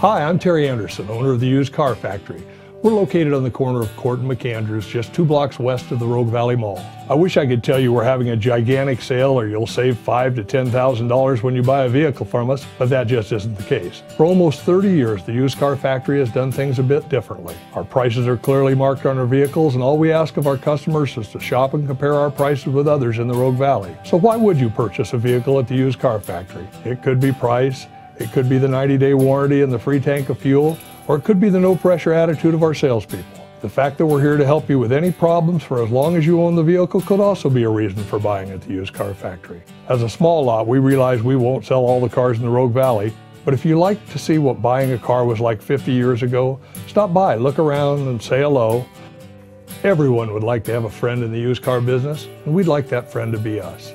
Hi, I'm Terry Anderson, owner of the Used Car Factory. We're located on the corner of Court and McAndrews, just two blocks west of the Rogue Valley Mall. I wish I could tell you we're having a gigantic sale or you'll save five to ten thousand dollars when you buy a vehicle from us, but that just isn't the case. For almost 30 years, the Used Car Factory has done things a bit differently. Our prices are clearly marked on our vehicles, and all we ask of our customers is to shop and compare our prices with others in the Rogue Valley. So why would you purchase a vehicle at the Used Car Factory? It could be price, it could be the 90-day warranty and the free tank of fuel, or it could be the no pressure attitude of our salespeople. The fact that we're here to help you with any problems for as long as you own the vehicle could also be a reason for buying at the used car factory. As a small lot, we realize we won't sell all the cars in the Rogue Valley, but if you like to see what buying a car was like 50 years ago, stop by, look around, and say hello. Everyone would like to have a friend in the used car business, and we'd like that friend to be us.